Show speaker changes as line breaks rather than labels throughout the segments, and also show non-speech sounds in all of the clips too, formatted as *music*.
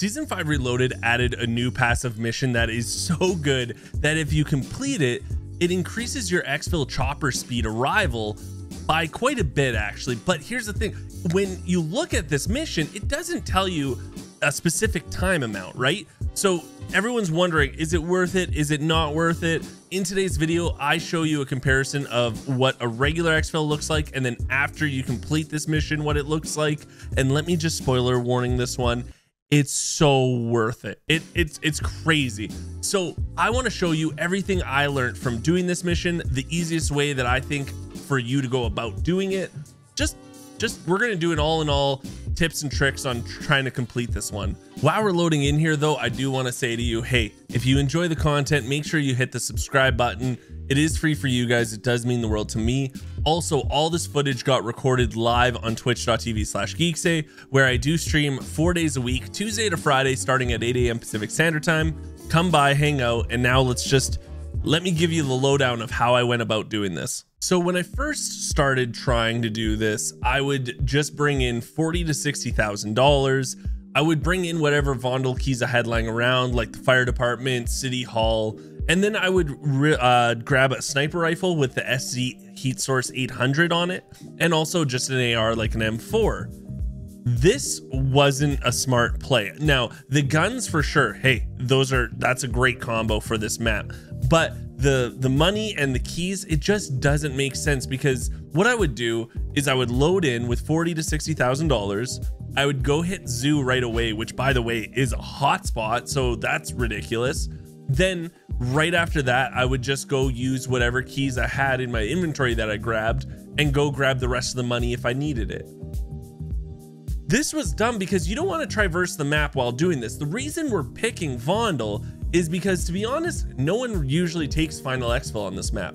Season 5 Reloaded added a new passive mission that is so good that if you complete it, it increases your exfil chopper speed arrival by quite a bit actually. But here's the thing, when you look at this mission, it doesn't tell you a specific time amount, right? So everyone's wondering, is it worth it? Is it not worth it? In today's video, I show you a comparison of what a regular exfil looks like, and then after you complete this mission, what it looks like. And let me just spoiler warning this one. It's so worth it. It it's it's crazy. So I want to show you everything I learned from doing this mission, the easiest way that I think for you to go about doing it. Just just we're gonna do an all in all tips and tricks on trying to complete this one. While we're loading in here though, I do want to say to you, hey, if you enjoy the content, make sure you hit the subscribe button. It is free for you guys. It does mean the world to me. Also, all this footage got recorded live on twitch.tv slash geekseh, where I do stream four days a week, Tuesday to Friday, starting at 8 a.m. Pacific Standard Time. Come by, hang out, and now let's just let me give you the lowdown of how I went about doing this. So when I first started trying to do this, I would just bring in forty to sixty thousand dollars. I would bring in whatever Vondel keys I had lying around, like the fire department, city hall, and then I would uh, grab a sniper rifle with the SZ Heat Source 800 on it, and also just an AR like an M4. This wasn't a smart play. Now the guns for sure. Hey, those are that's a great combo for this map, but the the money and the keys it just doesn't make sense because what i would do is i would load in with 40 to 60 thousand dollars i would go hit zoo right away which by the way is a hotspot so that's ridiculous then right after that i would just go use whatever keys i had in my inventory that i grabbed and go grab the rest of the money if i needed it this was dumb because you don't want to traverse the map while doing this the reason we're picking vondel is because to be honest, no one usually takes final exfil on this map.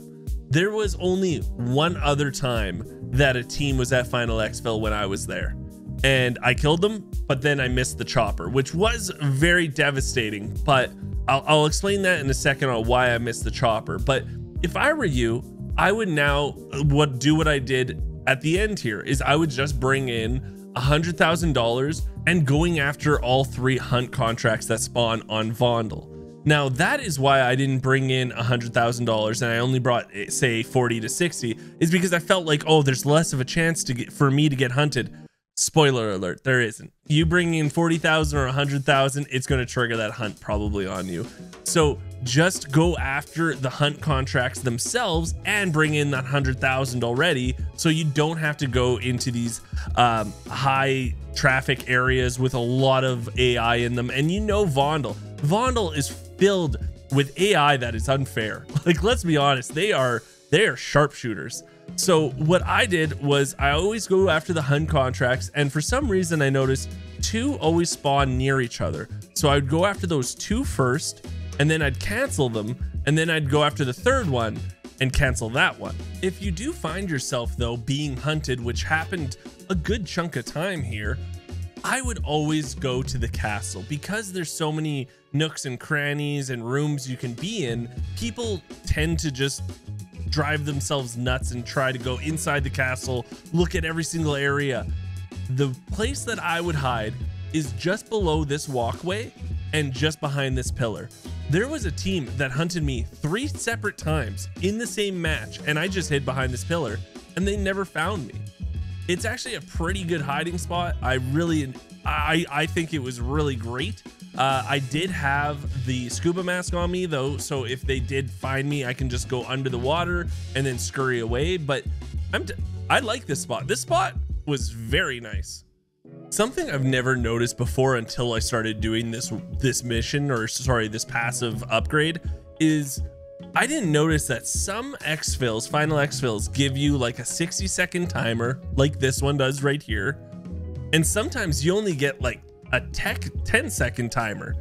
There was only one other time that a team was at final exfil when I was there and I killed them, but then I missed the chopper, which was very devastating. But I'll, I'll explain that in a second on why I missed the chopper. But if I were you, I would now what do what I did at the end here is I would just bring in a hundred thousand dollars and going after all three hunt contracts that spawn on Vondel. Now that is why I didn't bring in a hundred thousand dollars and I only brought eh, say 40 to 60 is because I felt like, oh, there's less of a chance to get for me to get hunted. Spoiler alert, there isn't. You bring in 40,000 or 100,000, it's going to trigger that hunt probably on you. So just go after the hunt contracts themselves and bring in that 100,000 already so you don't have to go into these um, high traffic areas with a lot of AI in them. And you know Vondel. Vondel is filled with AI that is unfair. *laughs* Like, let's be honest, they are they are sharpshooters. So what I did was I always go after the hunt contracts, and for some reason I noticed two always spawn near each other. So I'd go after those two first, and then I'd cancel them, and then I'd go after the third one and cancel that one. If you do find yourself though being hunted, which happened a good chunk of time here, I would always go to the castle because there's so many nooks and crannies and rooms you can be in. People tend to just drive themselves nuts and try to go inside the castle, look at every single area. The place that I would hide is just below this walkway and just behind this pillar. There was a team that hunted me three separate times in the same match, and I just hid behind this pillar and they never found me. It's actually a pretty good hiding spot. I really, I, I think it was really great. Uh, I did have the scuba mask on me though, so if they did find me, I can just go under the water and then scurry away. But I'm, I like this spot. This spot was very nice. Something I've never noticed before until I started doing this this mission or sorry, this passive upgrade is I didn't notice that some exfils, final exfils, give you like a 60 second timer, like this one does right here. And sometimes you only get like a tech 10 second timer.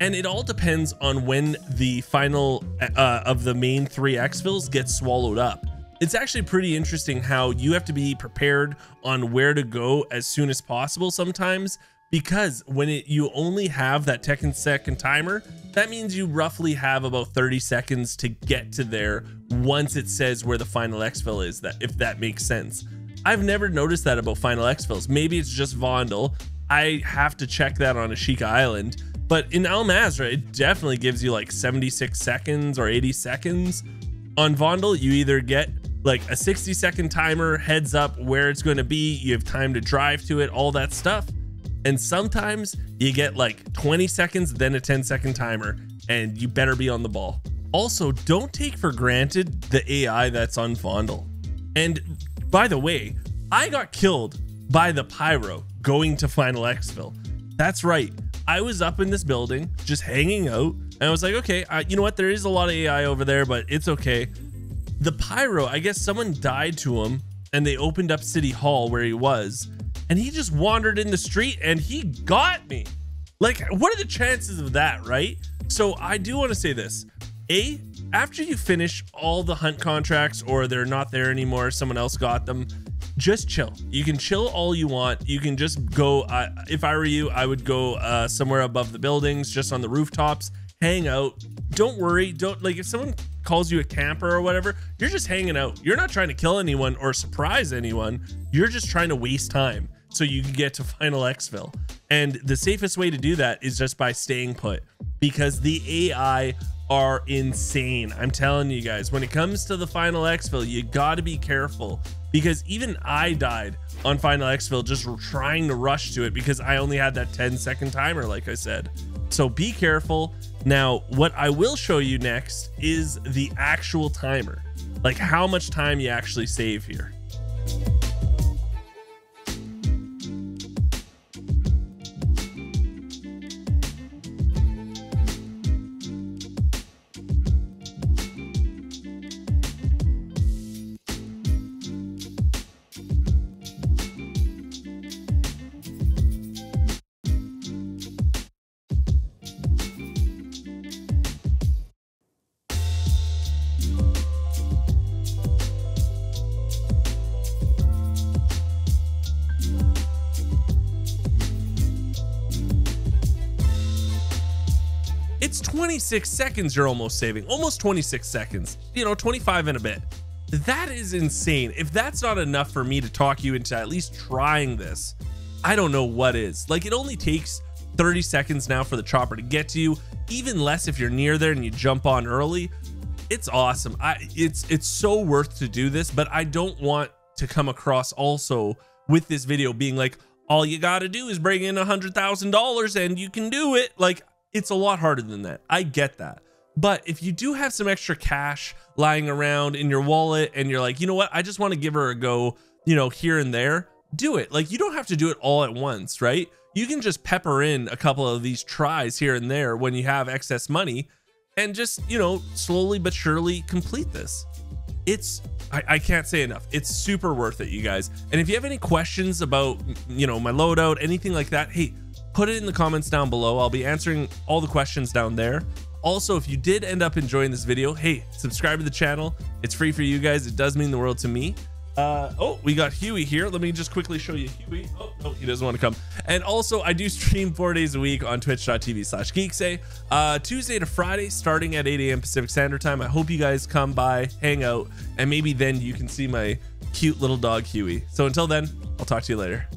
And it all depends on when the final uh, of the main three exfils gets swallowed up. It's actually pretty interesting how you have to be prepared on where to go as soon as possible sometimes because when it, you only have that 10 second timer, that means you roughly have about 30 seconds to get to there once it says where the final exfil is, that if that makes sense. I've never noticed that about final exfils. Maybe it's just Vondel, I have to check that on Ashika Island. But in Al Mazrah, it definitely gives you like 76 seconds or 80 seconds. On Vondel, you either get like a 60 second timer, heads up where it's going to be, you have time to drive to it, all that stuff. And sometimes you get like 20 seconds, then a 10 second timer, and you better be on the ball. Also, don't take for granted the AI that's on Vondel. And by the way, I got killed by the Pyro going to Final Exfil. That's right. I was up in this building just hanging out and I was like, okay, you know what? There is a lot of AI over there, but it's okay. The Pyro, I guess someone died to him and they opened up City Hall where he was and he just wandered in the street and he got me. Like, what are the chances of that, right? So I do want to say this. A, after you finish all the hunt contracts or they're not there anymore, someone else got them, just chill. You can chill all you want. You can just go. Uh, if I were you, I would go uh, somewhere above the buildings, just on the rooftops, hang out. Don't worry. Don't like if someone calls you a camper or whatever, you're just hanging out. You're not trying to kill anyone or surprise anyone. You're just trying to waste time so you can get to *laughs* final exfil. And the safest way to do that is just by staying put because the AI are insane. I'm telling you guys, when it comes to the final exfil, you got to be careful because even I died on Final Exfil just trying to rush to it because I only had that 10 second timer, like I said. So be careful. Now, what I will show you next is the actual timer, like how much time you actually save here. 26 seconds you're almost saving, almost 26 seconds, you know, 25 and a bit. That is insane. If that's not enough for me to talk you into at least trying this, I don't know what is. Like, it only takes 30 seconds now for the chopper to get to you, even less if you're near there and you jump on early. It's awesome. I it's it's so worth to do this, but I don't want to come across also with this video being like all you got to do is bring in a hundred thousand dollars and you can do it. Like it's a lot harder than that. I get that. But if you do have some extra cash lying around in your wallet and you're like, you know what, I just want to give her a go, you know, here and there, do it. Like you don't have to do it all at once, right? You can just pepper in a couple of these tries here and there when you have excess money and just, you know, slowly but surely complete this. It's, I, I can't say enough. It's super worth it, you guys. And if you have any questions about, you know, my loadout, anything like that, hey, put it in the comments down below. I'll be answering all the questions down there. Also, if you did end up enjoying this video, hey, subscribe to the channel. It's free for you guys. It does mean the world to me. Uh, oh, we got Huey here. Let me just quickly show you Huey. Oh, no, he doesn't want to come. And also, I do stream four days a week on twitch.tv slash geekseh. Uh, Tuesday to Friday, starting at 8 a.m. Pacific Standard Time. I hope you guys come by, hang out, and maybe then you can see my cute little dog Huey. So until then, I'll talk to you later.